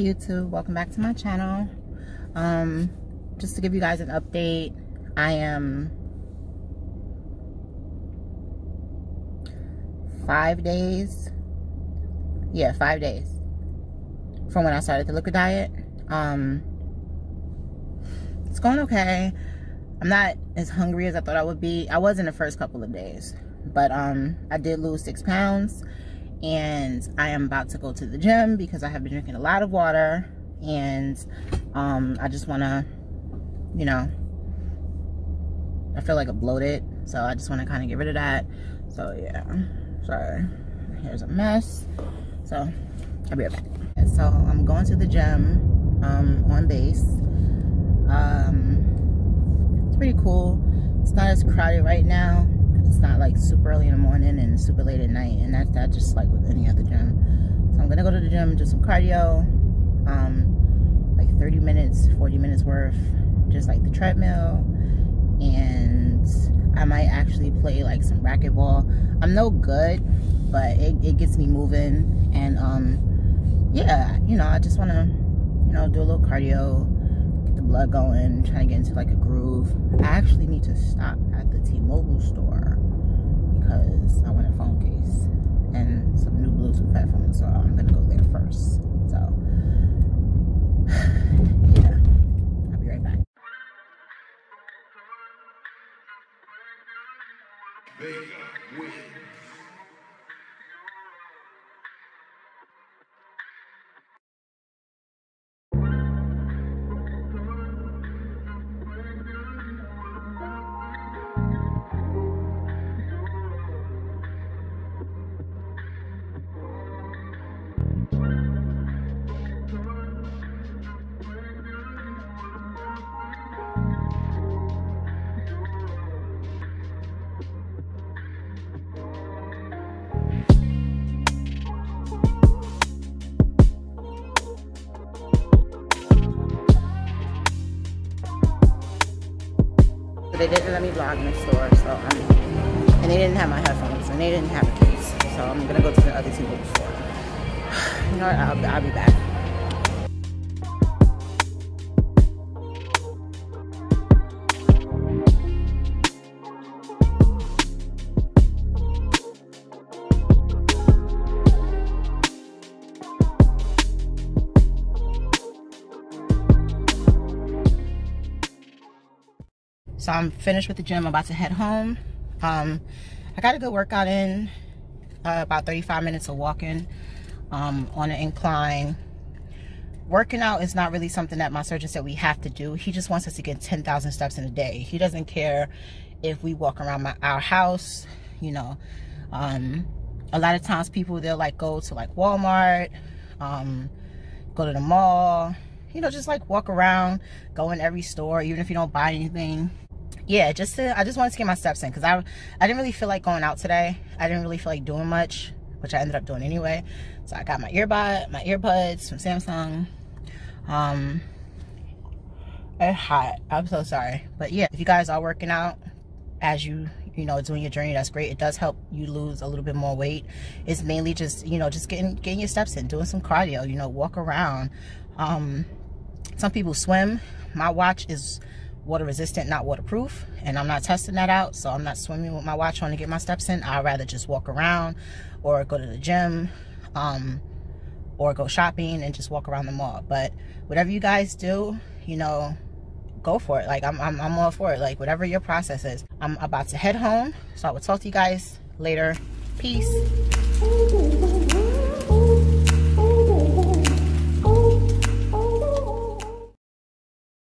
youtube. Welcome back to my channel. Um just to give you guys an update i am five days yeah five days from when i started the liquid diet. Um it's going okay. I'm not as hungry as i thought i would be. I was in the first couple of days but um i did lose six pounds and I am about to go to the gym because I have been drinking a lot of water and um, I just want to, you know, I feel like a bloated, so I just want to kind of get rid of that. So yeah, sorry. Here's a mess. So I'll be right back. So I'm going to the gym um, on base. Um, it's pretty cool. It's not as crowded right now it's not like super early in the morning and super late at night and that's that just like with any other gym. So i'm gonna go to the gym do some cardio um like 30 minutes 40 minutes worth just like the treadmill and i might actually play like some racquetball. I'm no good but it, it gets me moving and um yeah you know i just want to you know do a little cardio get the blood going trying to get into like a groove i actually need to stop at the t-mobile store because I want a phone case and some new Bluetooth headphones. So I'm gonna go there first. So yeah, I'll be right back. Vega wins. They didn't let me vlog in the store, so I'm, and they didn't have my headphones, and they didn't have a case, so I'm gonna go to the other T-Mobile store. What, I'll, I'll be back. So I'm finished with the gym. I'm about to head home. Um, I got a good workout in, uh, about 35 minutes of walking um, on an incline. Working out is not really something that my surgeon said we have to do. He just wants us to get 10,000 steps in a day. He doesn't care if we walk around my, our house, you know. Um, a lot of times people, they'll like go to like Walmart, um, go to the mall, you know, just like walk around, go in every store, even if you don't buy anything yeah just to i just wanted to get my steps in because i i didn't really feel like going out today i didn't really feel like doing much which i ended up doing anyway. So i got my earbud my earbuds from samsung. Um it's hot. I'm so sorry. But yeah if you guys are working out as you you know doing your journey that's great. It does help you lose a little bit more weight. It's mainly just you know just getting getting your steps in doing some cardio you know walk around. Um some people swim. My watch is water resistant, not waterproof. And I'm not testing that out. So I'm not swimming with my watch on to get my steps in. I'd rather just walk around or go to the gym um, or go shopping and just walk around the mall. But whatever you guys do, you know, go for it. Like I'm, I'm, I'm all for it. Like whatever your process is. I'm about to head home. So I will talk to you guys later. Peace.